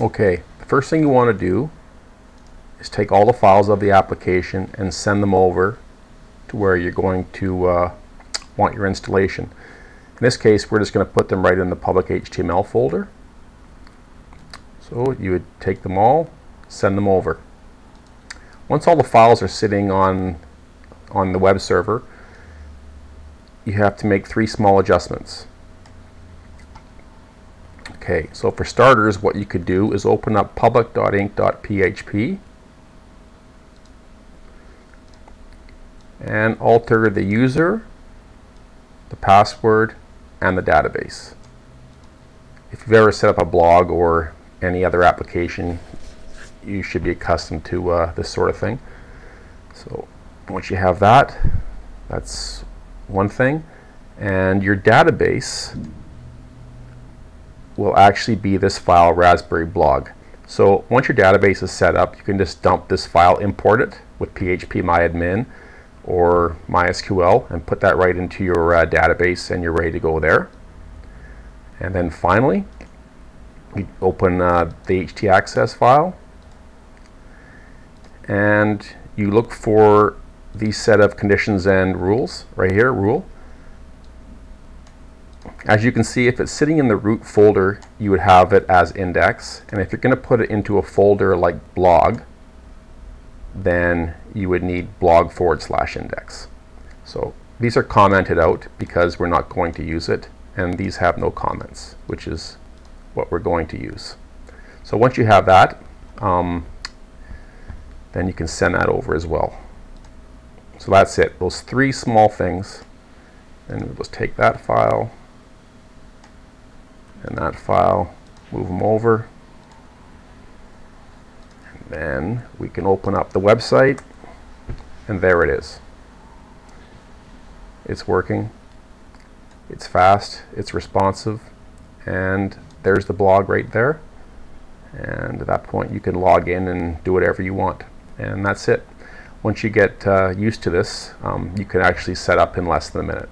Okay, the first thing you want to do is take all the files of the application and send them over to where you're going to uh, want your installation. In this case, we're just going to put them right in the public HTML folder. So you would take them all, send them over. Once all the files are sitting on on the web server, you have to make three small adjustments. Okay, so for starters, what you could do is open up public.inc.php and alter the user, the password, and the database. If you've ever set up a blog or any other application, you should be accustomed to uh, this sort of thing. So once you have that, that's one thing. And your database will actually be this file, Raspberry blog. So once your database is set up, you can just dump this file, import it with PHP MyAdmin or MySQL and put that right into your uh, database and you're ready to go there. And then finally, you open uh, the htaccess file and you look for the set of conditions and rules right here, rule. As you can see, if it's sitting in the root folder, you would have it as index. And if you're going to put it into a folder like blog, then you would need blog forward slash index. So these are commented out because we're not going to use it. And these have no comments, which is what we're going to use. So once you have that, um, then you can send that over as well. So that's it, those three small things. And we'll just take that file and that file, move them over. And then we can open up the website and there it is. It's working, it's fast, it's responsive, and there's the blog right there. And at that point you can log in and do whatever you want. And that's it. Once you get uh, used to this, um, you can actually set up in less than a minute.